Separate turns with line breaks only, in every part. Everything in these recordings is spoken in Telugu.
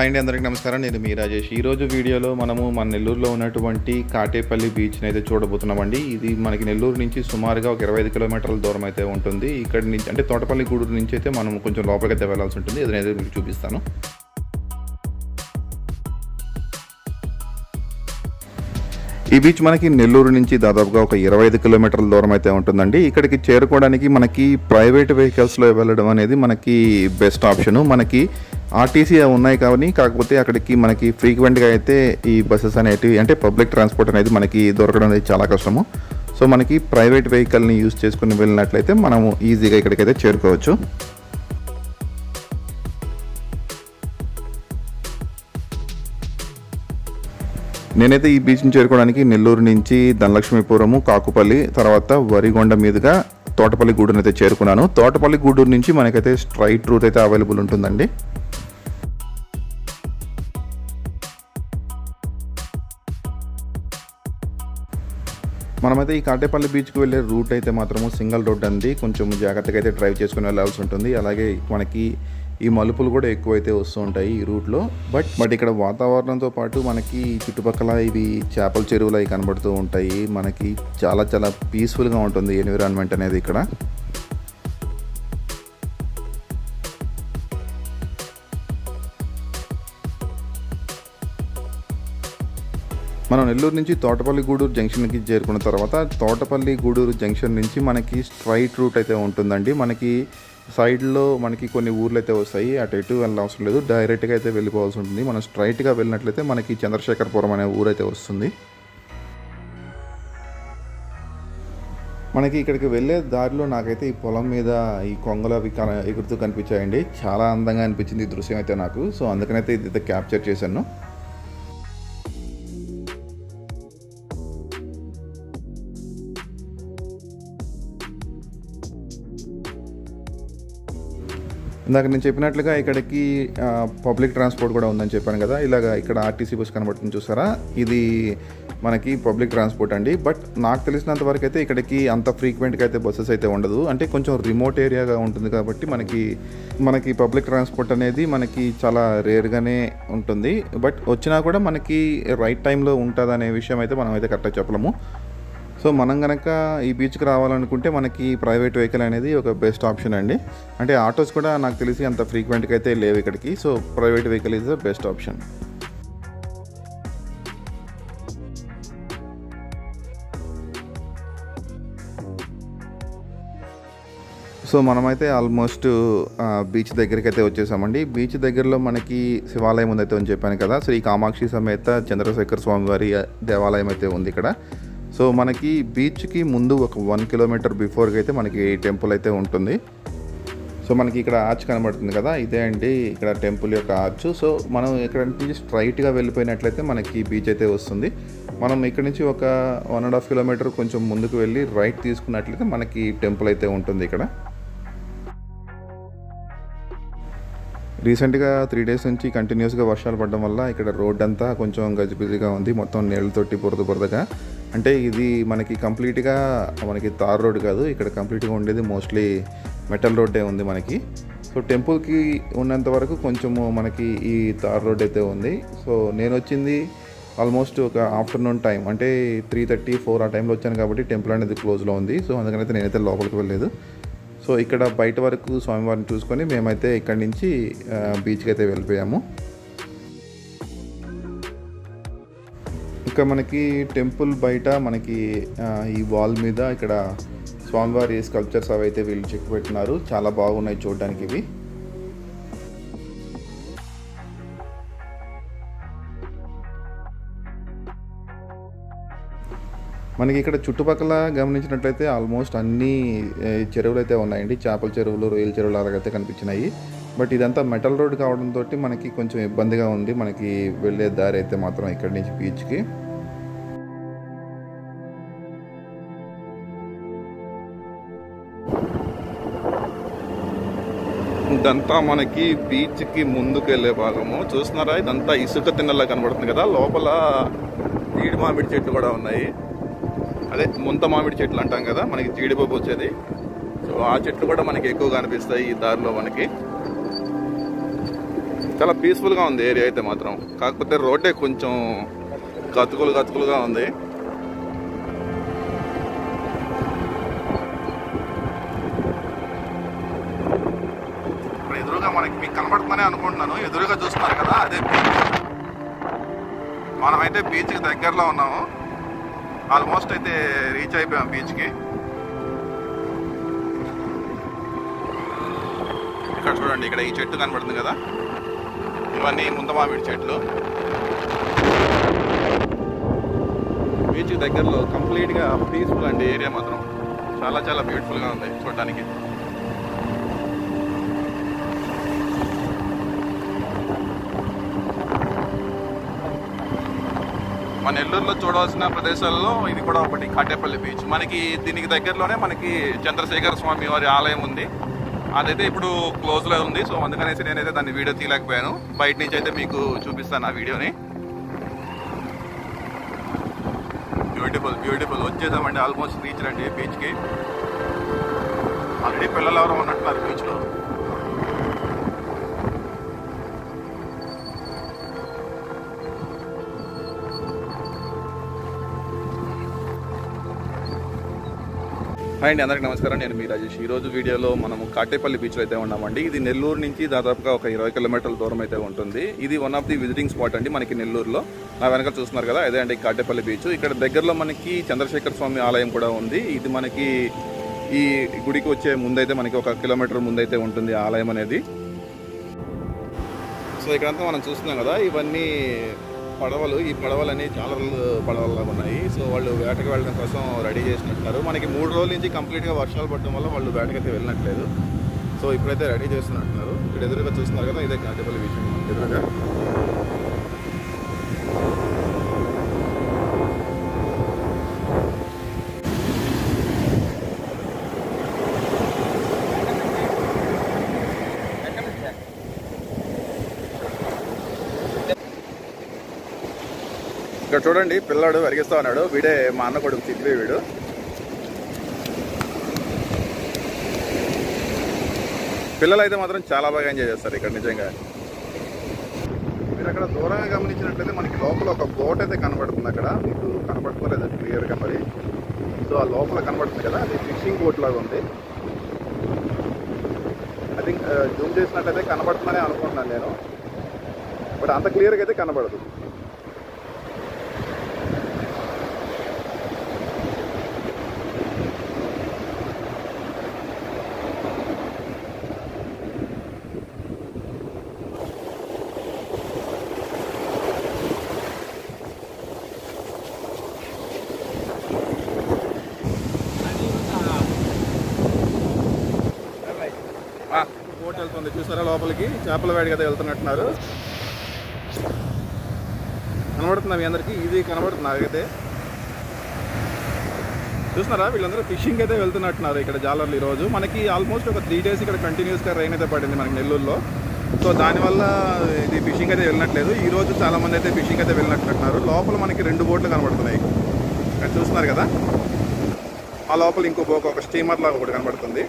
హాయ్ అండి అందరికీ నమస్కారం. నేను మీ రాజేష్. ఈరోజు వీడియోలో మనము మన నెల్లూరులో ఉన్నటువంటి కాటేపల్లి బీచ్ని అయితే చూడబోతున్నామండి. ఇది మనకి నెల్లూరు నుంచి సుమారుగా ఒక ఇరవై ఐదు కిలోమీటర్ల దూరం అయితే ఉంటుంది. ఇక్కడ నుంచి అంటే తోటపల్లి గూడూరు నుంచి అయితే మనం కొంచెం లోపలికి అయితే వెళ్ళాల్సి ఉంటుంది. అదనైతే మీకు చూపిస్తాను. ఈ బీచ్ మనకి నెల్లూరు నుంచి దాదాపుగా ఒక ఇరవై ఐదు కిలోమీటర్ల దూరం అయితే ఉంటుందండి. ఇక్కడికి చేరుకోవడానికి మనకి ప్రైవేట్ వెహికల్స్లో వెళ్ళడం అనేది మనకి బెస్ట్ ఆప్షను. మనకి ఆర్టీసీ ఉన్నాయి కానీ కాకపోతే అక్కడికి మనకి ఫ్రీక్వెంట్గా అయితే ఈ బస్సెస్ అనేటివి అంటే పబ్లిక్ ట్రాన్స్పోర్ట్ అనేది మనకి దొరకడం అనేది చాలా కష్టము. సో మనకి ప్రైవేట్ వెహికల్ని యూస్ చేసుకుని వెళ్ళినట్లయితే మనము ఈజీగా ఇక్కడికైతే చేరుకోవచ్చు. నేనైతే ఈ బీచ్ని చేరుకోవడానికి నెల్లూరు నుంచి ధనలక్ష్మీపురము కాకుపల్లి తర్వాత వరిగొండ మీదుగా తోటపల్లి గూడూరు అయితే చేరుకున్నాను. తోటపల్లి గూడూరు నుంచి మనకైతే స్ట్రైట్ రూట్ అయితే అవైలబుల్ ఉంటుందండి. మనమైతే ఈ కాటేపల్లి బీచ్కి వెళ్ళే రూట్ అయితే మాత్రము సింగిల్ రోడ్ అంది కొంచెం జాగ్రత్తగా అయితే డ్రైవ్ చేసుకుని వెళ్ళాల్సి ఉంటుంది. అలాగే మనకి ఈ మలుపులు కూడా ఎక్కువైతే వస్తూ ఉంటాయి ఈ రూట్లో. బట్ బట్ ఇక్కడ వాతావరణంతో పాటు మనకి చుట్టుపక్కల ఇవి చేపల చెరువులు అవి కనబడుతూ ఉంటాయి. మనకి చాలా చాలా పీస్ఫుల్గా ఉంటుంది ఎన్విరాన్మెంట్ అనేది ఇక్కడ. మనం నెల్లూరు నుంచి తోటపల్లి గూడూరు జంక్షన్కి చేరుకున్న తర్వాత తోటపల్లి గూడూరు జంక్షన్ నుంచి మనకి స్ట్రైట్ రూట్ అయితే ఉంటుందండి. మనకి సైడ్లో మనకి కొన్ని ఊర్లు అయితే వస్తాయి అటు ఇటు వెళ్ళవసరం లేదు. డైరెక్ట్గా అయితే వెళ్ళిపోవాల్సి ఉంటుంది. మనం స్ట్రైట్గా వెళ్ళినట్లయితే మనకి చంద్రశేఖరపురం అనే ఊరు అయితే వస్తుంది. మనకి ఇక్కడికి వెళ్ళే దారిలో నాకైతే ఈ పొలం మీద ఈ కొంగలు అవి ఎగురుతూ కనిపించాయండి. చాలా అందంగా అనిపించింది ఈ దృశ్యం అయితే నాకు. సో అందుకనైతే ఇది క్యాప్చర్ చేశాను. ఇందాక నేను చెప్పినట్లుగా ఇక్కడికి పబ్లిక్ ట్రాన్స్పోర్ట్ కూడా ఉందని చెప్పాను కదా. ఇలాగ ఇక్కడ ఆర్టీసీ బస్ కనబడుతుంది చూసారా? ఇది మనకి పబ్లిక్ ట్రాన్స్పోర్ట్ అండి. బట్ నాకు తెలిసినంత వరకు అయితే ఇక్కడికి అంత ఫ్రీక్వెంట్గా అయితే బస్సెస్ అయితే ఉండదు. అంటే కొంచెం రిమోట్ ఏరియాగా ఉంటుంది కాబట్టి మనకి మనకి పబ్లిక్ ట్రాన్స్పోర్ట్ అనేది మనకి చాలా రేర్గానే ఉంటుంది. బట్ వచ్చినా కూడా మనకి రైట్ టైంలో ఉంటుంది అనే విషయం అయితే మనం అయితే కరెక్ట్గా చెప్పలేము. సో మనం కనుక ఈ బీచ్కి రావాలనుకుంటే మనకి ప్రైవేట్ వెహికల్ అనేది ఒక బెస్ట్ ఆప్షన్ అండి. అంటే ఆటోస్ కూడా నాకు తెలిసి అంత ఫ్రీక్వెంట్గా అయితే లేవు ఇక్కడికి. So private vehicle is the best option. So మనమైతే ఆల్మోస్ట్ బీచ్ దగ్గరికి అయితే వచ్చేసామండి. బీచ్ దగ్గరలో మనకి శివాలయం ఉందైతే అని చెప్పాను కదా. శ్రీ కామాక్షి సమేత చంద్రశేఖర స్వామి వారి దేవాలయం అయితే ఉంది ఇక్కడ. సో మనకి బీచ్కి ముందు ఒక వన్ కిలోమీటర్ బిఫోర్కి అయితే మనకి టెంపుల్ అయితే ఉంటుంది. సో మనకి ఇక్కడ ఆర్చ్ కనబడుతుంది కదా ఇదే అండి ఇక్కడ టెంపుల్ యొక్క ఆర్చ్. సో మనం ఇక్కడ నుంచి స్ట్రైట్గా వెళ్ళిపోయినట్లయితే మనకి బీచ్ అయితే వస్తుంది. మనం ఇక్కడ నుంచి ఒక వన్ అండ్ హాఫ్ కిలోమీటర్ కొంచెం ముందుకు వెళ్ళి రైట్ తీసుకున్నట్లయితే మనకి టెంపుల్ అయితే ఉంటుంది ఇక్కడ. రీసెంట్గా త్రీ డేస్ నుంచి కంటిన్యూస్గా వర్షాలు పడడం వల్ల ఇక్కడ రోడ్ అంతా కొంచెం గజిబిజిగా ఉంది మొత్తం నీళ్ళతోటి బురద బురదగా. అంటే ఇది మనకి కంప్లీట్గా మనకి తార్ రోడ్ కాదు ఇక్కడ కంప్లీట్గా ఉండేది మోస్ట్లీ మెటల్ రోడ్డే ఉంది మనకి. సో టెంపుల్కి ఉన్నంత వరకు కొంచెము మనకి ఈ తార్ రోడ్ అయితే ఉంది. సో నేను వచ్చింది ఆల్మోస్ట్ ఒక ఆఫ్టర్నూన్ టైం అంటే త్రీ థర్టీ ఫోర్ ఆ టైంలో వచ్చాను కాబట్టి టెంపుల్ అనేది క్లోజ్లో ఉంది. సో అందుకనైతే నేనైతే లోపలికి వెళ్ళలేదు. సో ఇక్కడ బయట వరకు స్వామివారిని చూసుకొని మేమైతే ఇక్కడి నుంచి బీచ్కి అయితే వెళ్ళిపోయాము. ఇంకా మనకి టెంపుల్ బయట మనకి ఆ, ఈ వాల్ మీద ఇక్కడ స్వామివారి స్కల్ప్చర్స్ అవి అయితే వీళ్ళు చెక్ పెట్టినారు. చాలా బాగున్నాయి చూడడానికి ఇవి. మనకి ఇక్కడ చుట్టుపక్కల గమనించినట్లయితే ఆల్మోస్ట్ అన్ని చెరువులు అయితే ఉన్నాయండి. చేపల చెరువులు రొయ్యల చెరువులు అలాగైతే కనిపించినాయి. బట్ ఇదంతా మెటల్ రోడ్ కావడంతో మనకి కొంచెం ఇబ్బందిగా ఉంది. మనకి వెళ్ళే దారి అయితే మాత్రం ఇక్కడి నుంచి బీచ్కి. ఇదంతా మనకి బీచ్కి ముందుకెళ్ళే భాగము. చూస్తున్నారా? ఇదంతా ఇసుక తిన్నలా కనబడుతుంది కదా. లోపల జీడి మామిడి చెట్లు కూడా ఉన్నాయి. అదే ముంత మామిడి చెట్లు అంటాం కదా. మనకి జీడిపప్పు వచ్చేది. సో ఆ చెట్లు కూడా మనకి ఎక్కువగా అనిపిస్తాయి ఈ దారిలో మనకి. చాలా పీస్ఫుల్గా ఉంది ఏరియా అయితే మాత్రం. కాకపోతే రోడ్డే కొంచెం గతుకులు గతుకులుగా ఉంది. ఇప్పుడు ఎదురుగా మనకి మీకు కనబడుతుందని అనుకుంటున్నాను. ఎదురుగా చూస్తున్నారు కదా అదే బీచ్ మనమైతే బీచ్కి దగ్గరలో ఉన్నాము. ఆల్మోస్ట్ అయితే రీచ్ అయిపోయాం బీచ్కి ఇక్కడ చూడండి ఇక్కడ ఈ చెట్టు కనబడుతుంది కదా. ఇవన్నీ ముంత మామిడి చెట్లు. బీచ్ దగ్గరలో కంప్లీట్గా పీస్ఫుల్ అండి ఏరియా మాత్రం చాలా చాలా బ్యూటిఫుల్గా ఉంది చూడడానికి. మన నెల్లూరులో చూడవలసిన ప్రదేశాల్లో ఇది కూడా ఒకటి కాటేపల్లి బీచ్. మనకి దీనికి దగ్గరలోనే మనకి చంద్రశేఖర స్వామి వారి ఆలయం ఉంది. అదైతే ఇప్పుడు క్లోజ్లో ఉంది. సో అందుకనేసి నేనైతే దాన్ని వీడియో తీయలేకపోయాను. బయట నుంచి అయితే మీకు చూపిస్తాను ఆ వీడియోని. బ్యూటిఫుల్ బ్యూటిఫుల్ వచ్చేసామండి ఆల్మోస్ట్ రీచ్ రండి బీచ్కి ఆల్రెడీ పిల్లలు ఎవరో ఉన్నట్టున్నారు బీచ్లో హాయ్ అండి అందరికీ నమస్కారం. నేను మీ రాజేష్. ఈ రోజు వీడియోలో మనము కాటేపల్లి బీచ్లో అయితే ఉన్నామండి. ఇది నెల్లూరు నుంచి దాదాపుగా ఒక ఇరవై కిలోమీటర్ల దూరం అయితే ఉంటుంది. ఇది one of the visiting spot అండి మనకి నెల్లూరులో. నా వెనక చూస్తున్నారు కదా అదే అండి కాటేపల్లి బీచ్ ఇక్కడ దగ్గరలో మనకి చంద్రశేఖర స్వామి ఆలయం కూడా ఉంది. ఇది మనకి ఈ గుడికి వచ్చే ముందైతే మనకి ఒక కిలోమీటర్ ముందైతే ఉంటుంది ఆలయం అనేది. సో ఇక్కడంతా మనం చూస్తున్నాం కదా ఇవన్నీ పడవలు ఈ పడవలని చాలా పడవలు ఉన్నాయి. సో వాళ్ళు వేటకి వెళ్ళడం కోసం రెడీ చేసినట్టున్నారు. మనకి మూడు రోజుల నుంచి కంప్లీట్గా వర్షాలు పడడం వల్ల వాళ్ళు వేటకైతే వెళ్ళినట్లేదు సో ఇప్పుడైతే రెడీ చేస్తున్నట్టున్నారు. ఇక్కడ ఎదురుగా చూస్తున్నారు కదా ఇదే కాటేపల్లి విషయం ఎదురుగా ఇక్కడ చూడండి పిల్లాడు వెరిగిస్తా ఉన్నాడు. వీడే మా అన్న కొడుకు చిత్రి వీడు. పిల్లలు అయితే మాత్రం చాలా బాగా ఎంజాయ్ చేస్తారు ఇక్కడ నిజంగా. మీరు అక్కడ దూరంగా గమనించినట్లయితే మనకి లోపల ఒక బోట్ అయితే కనబడుతుంది అక్కడ. మీకు కనబడుతున్నారు క్లియర్గా మరి. సో ఆ లోపల కనబడుతుంది కదా అది ఫిషింగ్ బోట్ లాగా ఉంది. ఐ థింక్ జూమ్ uh, చేసినట్టయితే కనబడుతుందని అనుకుంటున్నాను నేను. బట్ అంత క్లియర్గా అయితే కనబడదు. బోట్ చూసారా లోపలికి? చేపల వేడి కదా వెళ్తున్నట్టున్నారు. కనబడుతుంది మీ అందరికి? ఇది కనబడుతుంది నాకైతే. చూస్తున్నారా? వీళ్ళందరూ ఫిషింగ్ అయితే వెళ్తున్నట్టున్నారు ఇక్కడ జాలర్లు ఈరోజు. మనకి ఆల్మోస్ట్ ఒక త్రీ డేస్ ఇక్కడ కంటిన్యూస్గా రైన్ అయితే పడింది మనకి నెల్లూరులో. సో దానివల్ల ఇది ఫిషింగ్ అయితే వెళ్ళినట్లేదు ఈ రోజు చాలా మంది అయితే ఫిషింగ్ అయితే వెళ్ళినట్టున్నారు. లోపల మనకి రెండు బోట్లు కనబడుతున్నాయి. ఇక్కడ చూస్తున్నారు కదా? ఆ లోపల ఇంకో బోక ఒక స్టీమర్ లాగా ఒకటి కనబడుతుంది.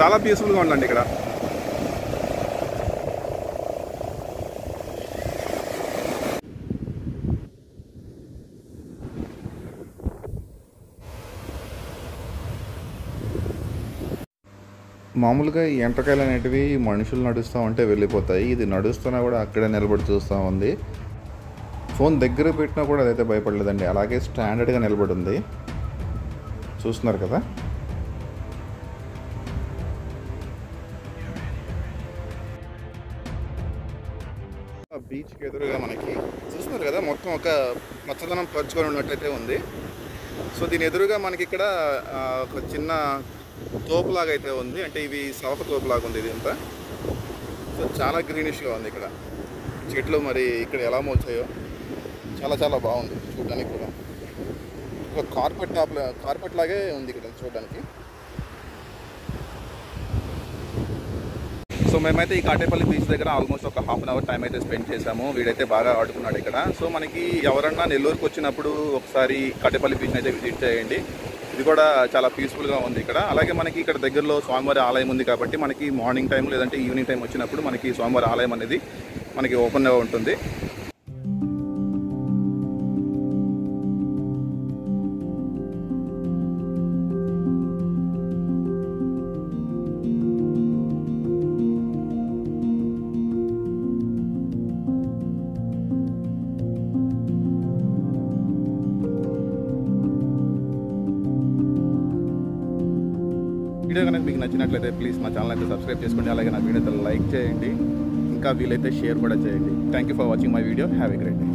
చాలా పీస్ఫుల్గా ఉండండి ఇక్కడ. మామూలుగా ఈ ఎంటకాయలు అనేటివి మనుషులు నడుస్తూ ఉంటే వెళ్ళిపోతాయి. ఇది నడుస్తున్నా కూడా అక్కడే నిలబడి చూస్తూ ఉంది. ఫోన్ దగ్గర పెట్టినా కూడా అదైతే భయపడలేదండి. అలాగే స్టాండర్డ్గా నిలబడి ఉంది. చూస్తున్నారు కదా? దీని ఎదురుగా మనకి ఇక్కడ ఒక చిన్న తోపులాగా అయితే ఉంది. అంటే ఇవి సవక తోపులాగా ఉంది ఇది అంతా సో చాలా గ్రీనిష్గా ఉంది ఇక్కడ. చెట్లు మరి ఇక్కడ ఎలా మోచాయో చాలా చాలా బాగుంది చూడడానికి కూడా. ఒక కార్పెట్ టాప్ కార్పెట్ లాగే ఉంది ఇక్కడ చూడడానికి. సో మేమైతే ఈ కాటేపల్లి బీచ్ దగ్గర ఆల్మోస్ట్ ఒక హాఫ్ అన్ అవర్ టైం అయితే స్పెండ్ చేసాము వీడైతే బాగా ఆడుకున్నాడు ఇక్కడ. సో మనకి ఎవరన్నా నెల్లూరుకి వచ్చినప్పుడు ఒకసారి కాటేపల్లి బీచ్ అయితే విజిట్ చేయండి. ఇది కూడా చాలా పీస్ఫుల్గా ఉంది ఇక్కడ. అలాగే మనకి ఇక్కడ దగ్గరలో స్వామివారి ఆలయం ఉంది కాబట్టి మనకి మార్నింగ్ టైం లేదంటే ఈవినింగ్ టైం వచ్చినప్పుడు మనకి స్వామివారి ఆలయం అనేది మనకి ఓపెన్గా ఉంటుంది. మీకు నచ్చినట్లయితే ప్లీజ్ మా ఛానల్ అయితే సబ్స్క్రైబ్ చేసుకోండి. అలాగే నా వీడియో లైక్ చేయండి. ఇంకా వీలైతే షేర్ కూడా చేయండి. Thank you for watching my video have a great day